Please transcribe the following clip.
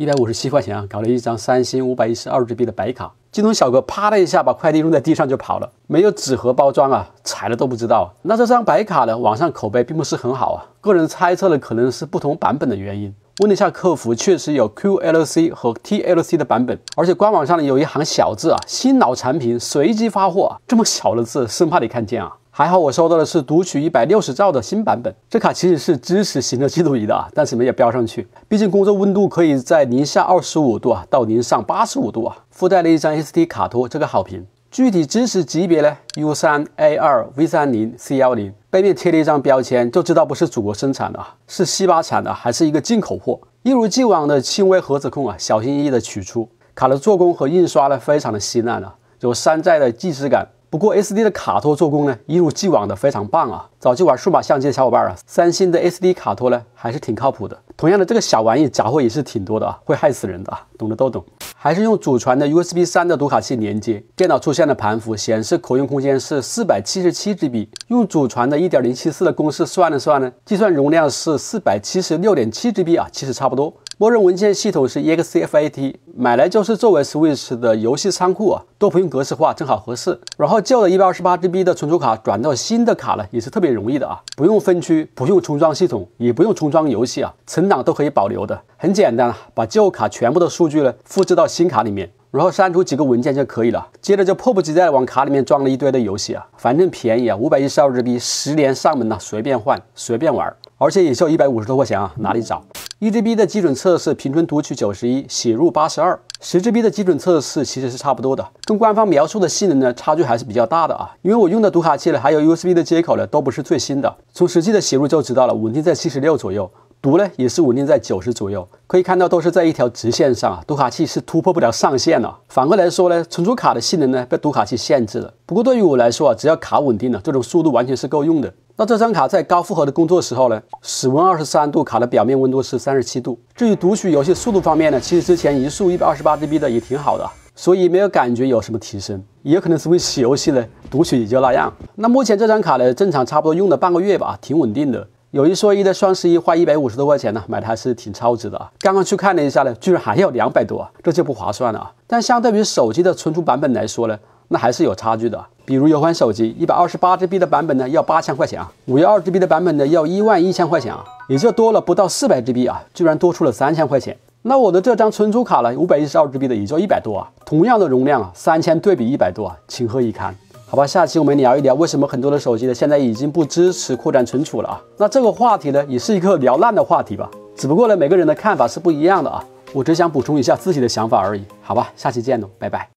一百五十七块钱啊，搞了一张三星五百一十二 GB 的白卡。京东小哥啪的一下把快递扔在地上就跑了，没有纸盒包装啊，踩了都不知道。那这张白卡呢，网上口碑并不是很好啊。个人猜测的可能是不同版本的原因。问了一下客服，确实有 QLC 和 TLC 的版本，而且官网上呢有一行小字啊，新老产品随机发货，这么小的字，生怕你看见啊。还好我收到的是读取一百六十兆的新版本，这卡其实是支持行车记录仪的啊，但是没有标上去，毕竟工作温度可以在零下二十五度啊到零上八十五度啊，附带了一张 SD 卡托，这个好评。具体支持级别呢？U 三 A 二 V 三零 C 幺零，背面贴了一张标签，就知道不是祖国生产的啊，是西巴产的，还是一个进口货。一如既往的轻微盒子控啊，小心翼翼的取出，卡的做工和印刷呢，非常的稀烂啊，有山寨的既视感。不过 SD 的卡托做工呢，一如既往的非常棒啊！早就玩数码相机的小伙伴啊，三星的 SD 卡托呢还是挺靠谱的。同样的，这个小玩意家伙也是挺多的啊，会害死人的啊，懂的都懂。还是用祖传的 USB 三的读卡器连接，电脑出现了盘符，显示可用空间是四百七十七 GB。用祖传的1.074的公式算了算呢，计算容量是四百七十六点七 GB 啊，其实差不多。默认文件系统是 EXE-FAT，买来就是作为 Switch 的游戏仓库啊，都不用格式化，正好合适。然后旧的 128GB 的存储卡转到新的卡呢，也是特别容易的啊，不用分区，不用重装系统，也不用重装游戏啊，存档都可以保留的，很简单啊，把旧卡全部的数据呢复制到新卡里面，然后删除几个文件就可以了。接着就迫不及待往卡里面装了一堆的游戏啊，反正便宜啊，五百一十二 GB，十年上门呐，随便换，随便玩，而且也就一百五十多块钱啊，哪里找？一 GB 的基准测试平均读取九十一，写入八十二。十 GB 的基准测试其实是差不多的，跟官方描述的性能呢差距还是比较大的啊。因为我用的读卡器呢，还有 USB 的接口呢，都不是最新的。从实际的写入就知道了，稳定在七十六左右，读呢也是稳定在九十左右。可以看到都是在一条直线上啊，读卡器是突破不了上限了。反过来说呢，存储卡的性能呢被读卡器限制了。不过对于我来说啊，只要卡稳定了，这种速度完全是够用的。那这张卡在高负荷的工作时候呢，室温二十三度，卡的表面温度是三十七度。至于读取游戏速度方面呢，其实之前移速一百二十八 GB 的也挺好的，所以没有感觉有什么提升。也可能是为洗游戏呢，读取也就那样。那目前这张卡呢，正常差不多用了半个月吧，挺稳定的。有一说一的，双十一花一百五十多块钱呢，买的还是挺超值的啊。刚刚去看了一下呢，居然还要两百多啊，这就不划算了啊。但相对于手机的存储版本来说呢，那还是有差距的。比如有款手机一百二十八 GB 的版本呢，要八千块钱啊；五幺二 GB 的版本呢，要一万一千块钱啊，也就多了不到四百 GB 啊，居然多出了三千块钱。那我的这张存储卡呢，五百一十二 GB 的也就一百多啊，同样的容量啊，三千对比一百多啊，情何以堪？好吧，下期我们聊一聊为什么很多的手机呢，现在已经不支持扩展存储了啊？那这个话题呢，也是一个聊烂的话题吧？只不过呢，每个人的看法是不一样的啊，我只想补充一下自己的想法而已。好吧，下期见喽，拜拜。